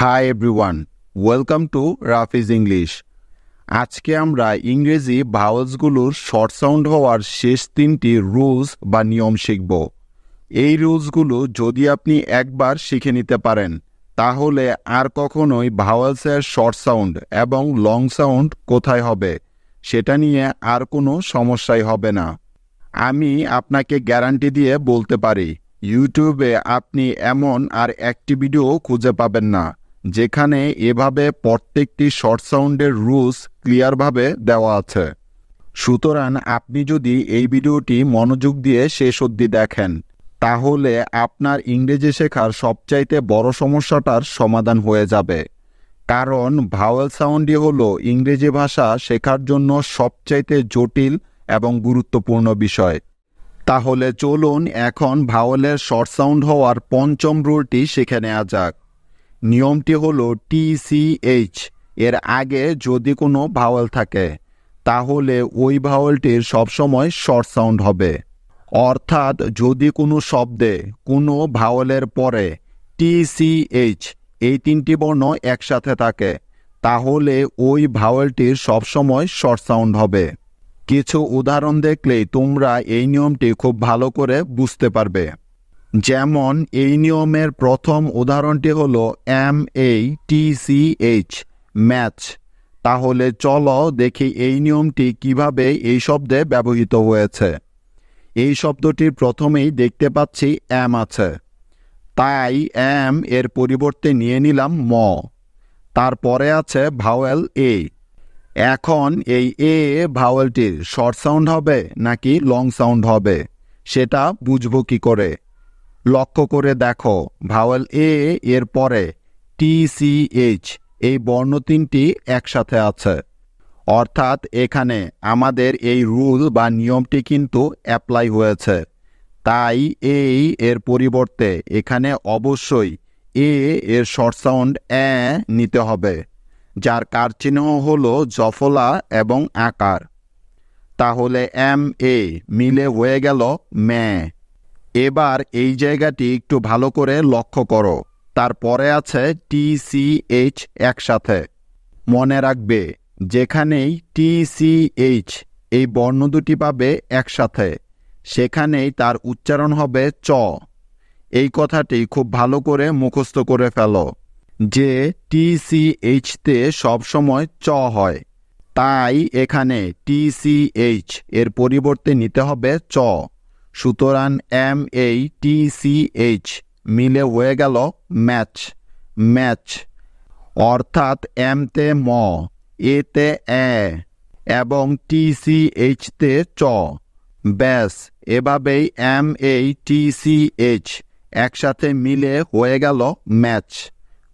Hi everyone welcome to Rafiz English আজকে আমরা ইংরেজি ভাওয়েলসগুলোর শর্ট সাউন্ড হওয়ার শেষ তিনটি রুলস বা নিয়ম শিখব। এই রুলসগুলো যদি আপনি একবার শিখে নিতে পারেন, তাহলে আর কখনোই ভাওয়েলসের শর্ট সাউন্ড এবং লং সাউন্ড কোথায় হবে সেটা নিয়ে আর কোনো সমস্যাই হবে না। আমি আপনাকে গ্যারান্টি দিয়ে বলতে পারি ইউটিউবে আপনি এমন আর একটি ভিডিও খুঁজে পাবেন না। যেখানে এভাবে প্রত্যেকটি শর্ট সাউন্ডের রুলস ক্লিয়ারভাবে দেওয়া আছে। সুতরাং আপনি যদি এই ভিডিওটি মনোযোগ দিয়ে শেষ অবধি দেখেন, তাহলে আপনার ইংরেজি শেখার সবচাইতে বড় সমস্যাটার সমাধান হয়ে যাবে। কারণ ভাওয়েল সাউন্ডই হল ইংরেজি ভাষা শেখার জন্য সবচাইতে জটিল এবং গুরুত্বপূর্ণ বিষয়। তাহলে চলুন এখন ভাওয়েলের শর্ট সাউন্ড হওয়ার পঞ্চম রুলটি শিখে নেওয়া যাক। নিয়মটি হলো টিসিএইচ এর আগে যদি কোনো ভাওয়েল থাকে, তাহলে ওই ভাওয়েলটির সবসময় শর্ট সাউন্ড হবে। অর্থাৎ যদি কোনো শব্দে কোনো ভাওয়ালের পরে টিসিএইচ এই তিনটি বর্ণ একসাথে থাকে, তাহলে ওই ভাওয়েলটির সবসময় শর্ট সাউন্ড হবে। কিছু উদাহরণ দেখলেই তোমরা এই নিয়মটি খুব ভালো করে বুঝতে পারবে। যেমন এই নিয়মের প্রথম উদাহরণটি হল M A T C H, match. তাহলে চলো দেখি এই নিয়মটি কীভাবে এই শব্দে ব্যবহৃত হয়েছে। এই শব্দটির প্রথমেই দেখতে পাচ্ছি এম আছে। তাই এম এর পরিবর্তে নিয়ে নিলাম ম। তারপরে আছে ভাওয়েল এ। এখন এই এ ভাওয়েলটির শর্ট সাউন্ড হবে নাকি লং সাউন্ড হবে, সেটা বুঝব কি করে? লক্ষ্য করে দেখো। ভাওয়েল এ এর পরে টি সি এইচ এই বর্ণ তিনটি একসাথে আছে। অর্থাৎ এখানে আমাদের এই রুল বা নিয়মটি কিন্তু অ্যাপ্লাই হয়েছে। তাই এই এর পরিবর্তে এখানে অবশ্যই এ এর শর্ট সাউন্ড এ নিতে হবে, যার কার চিহ্ন হল জফলা এবং আকার। তাহলে এম এ মিলে হয়ে গেল ম্যা এবার এই জায়গাটি একটু ভালো করে লক্ষ্য করো। তারপরে আছে টি সি এইচ একসাথে। মনে রাখবে, যেখানেই টি সি এইচ এই বর্ণ দুটি পাবে একসাথে, সেখানেই তার উচ্চারণ হবে চ। এই কথাটি খুব ভালো করে মুখস্থ করে ফেলো, যে টি সি এইচতে সবসময় চ হয়। তাই এখানে টি সি এইচ এর পরিবর্তে নিতে হবে চ। সুতরাং এম এই টি সি এইচ মিলে হয়ে গেল ম্যাচ ম্যাচ। অর্থাৎ এম তে ম এতে এ এবং টি সি এইচতে চ। ব্যাস, এভাবেই এম এই টি সি এইচ একসাথে মিলে হয়ে গেল ম্যাচ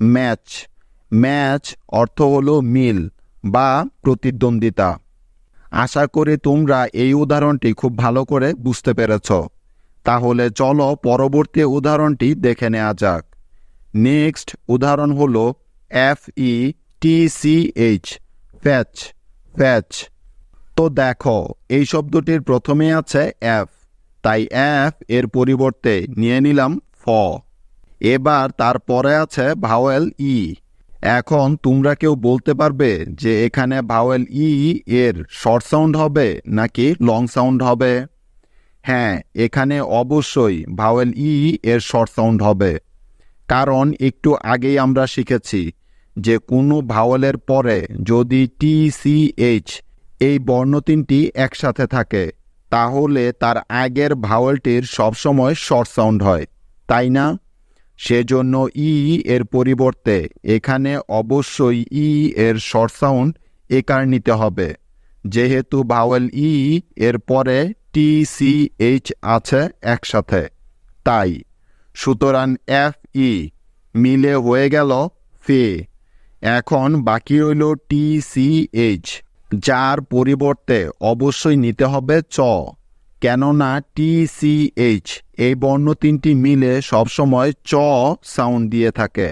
ম্যাচ। ম্যাচ অর্থ হল মিল বা প্রতিদ্বন্দ্বিতা। আশা করি তোমরা এই উদাহরণটি খুব ভালো করে বুঝতে পেরেছ। তাহলে চলো পরবর্তী উদাহরণটি দেখে নেওয়া যাক। নেক্সট উদাহরণ হল F E T C H fetch fetch তো দেখো, এই শব্দটির প্রথমে আছে এফ তাই এফ এর পরিবর্তে নিয়ে নিলাম ফ। এবার তারপরে আছে ভাওয়েল ই এখন তোমরা কেউ বলতে পারবে যে এখানে ভাওয়েল ই এর শর্ট সাউন্ড হবে নাকি লং সাউন্ড হবে? হ্যাঁ এখানে অবশ্যই ভাওয়েল ই এর শর্ট সাউন্ড হবে। কারণ একটু আগেই আমরা শিখেছি যে কোনো ভাওয়েলের পরে যদি টি সি এইচ এই বর্ণ তিনটি একসাথে থাকে, তাহলে তার আগের ভাওয়েলটির সবসময় শর্ট সাউন্ড হয়, তাই না? সেজন্য ই এর পরিবর্তে এখানে অবশ্যই ই এর শর্ট সাউন্ড একার নিতে হবে। যেহেতু ভাওয়েল ই এর পরে টি সি এইচ আছে একসাথে, তাই। সুতরাং এফ ই মিলে হয়ে গেল ফে এখন বাকি রইল টি সি এইচ যার পরিবর্তে অবশ্যই নিতে হবে চ। কেননা টি সি এইচ এই বর্ণ তিনটি মিলে সবসময় চ সাউন্ড দিয়ে থাকে।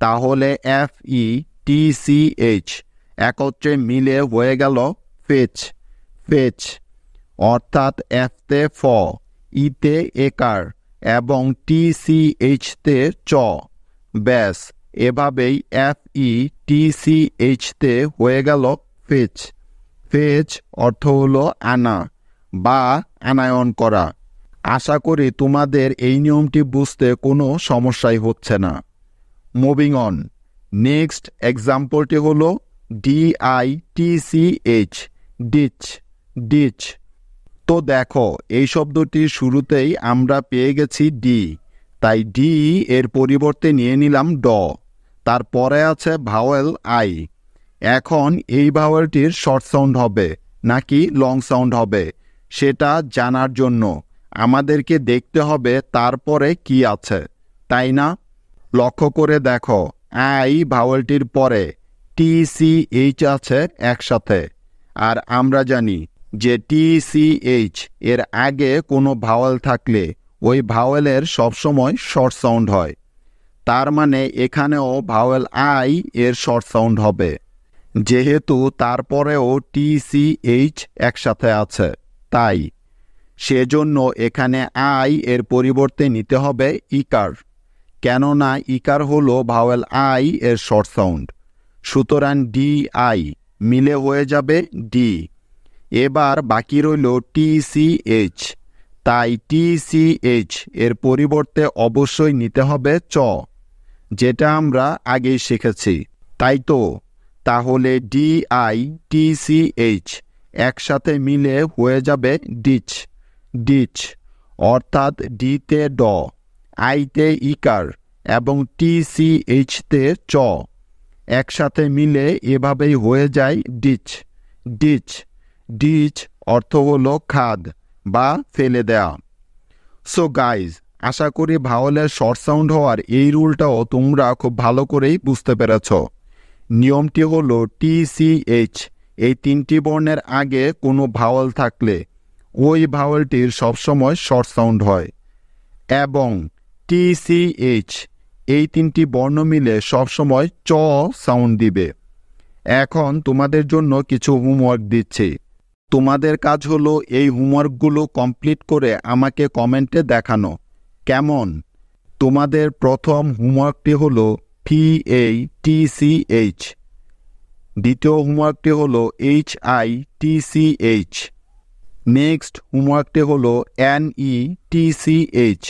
তাহলে F E T C H একত্রে মিলে হয়ে গেল ফেচ ফেচ অর্থাৎ এফতে ফ ইতে একার এবং টি সি এইচতে চ। ব্যাস, এভাবেই এফ ই টি সি এইচতে হয়ে গেল ফেচ ফেচ অর্থ হল আনা বা আনায়ন করা। আশা করি তোমাদের এই নিয়মটি বুঝতে কোনো সমস্যাই হচ্ছে না। মুভিং অন নেক্সট এক্সাম্পলটি হল D I T C H ditch ditch তো দেখো, এই শব্দটির শুরুতেই আমরা পেয়ে গেছি ডি তাই ডি এর পরিবর্তে নিয়ে নিলাম ড। তারপরে আছে ভাওয়েল আই এখন এই ভাওয়েলটির শর্ট সাউন্ড হবে, নাকি লং সাউন্ড হবে, সেটা জানার জন্য। আমাদেরকে দেখতে হবে তারপরে কি আছে, তাই না? লক্ষ্য করে দেখো, আই ভাওয়েলটির পরে টি সি এইচ আছে একসাথে। আর আমরা জানি যে টি সি এইচ এর আগে কোনো ভাওয়েল থাকলে ওই ভাওয়েলের সবসময় শর্ট সাউন্ড হয়। তার মানে এখানেও ভাওয়েল আই এর শর্ট সাউন্ড হবে। যেহেতু তারপরেও টি সি এইচ একসাথে আছে, তাই সেজন্য এখানে আই এর পরিবর্তে নিতে হবে ইকার, কেননা ইকার হল ভাওয়েল আই এর শর্ট সাউন্ড। সুতরাং ডি আই মিলে হয়ে যাবে ডি। এবার বাকি রইল টি সি এইচ। তাই টি সি এইচ এর পরিবর্তে অবশ্যই নিতে হবে চ, যেটা আমরা আগেই শিখেছি। তাই তো? তাহলে D I T C H একসাথে মিলে হয়ে যাবে ডিচ। ডিচ অর্থাৎ ডিতে ড আইতে ইকার এবং টি সি এইচতে চ। একসাথে মিলে এভাবেই হয়ে যায় ডিচ ডিচ ডিচ অর্থ হলো খাদ বা ফেলে দেয়া। সো গাইজ আশা করি ভাওয়ালের শর্ট সাউন্ড হওয়ার এই রুলটাও তোমরা খুব ভালো করেই বুঝতে পেরেছ। নিয়মটি হলো টি সি এইচ এই তিনটি বর্ণের আগে কোনো ভাওয়াল থাকলে ওই ভাওয়ালটির সবসময় শর্ট সাউন্ড হয় এবং টি সি এইচ এই তিনটি বর্ণ মিলে সবসময় চ সাউন্ড দিবে। এখন তোমাদের জন্য কিছু হোমওয়ার্ক দিচ্ছি। তোমাদের কাজ হলো এই হোমওয়ার্কগুলো কমপ্লিট করে আমাকে কমেন্টে দেখানো। কেমন? তোমাদের প্রথম হোমওয়ার্কটি হলো পি এই টি সি এইচ। দ্বিতীয় হোমওয়ার্কটি হলো H I T C H. Next হোমওয়ার্কটি হলো N E T C H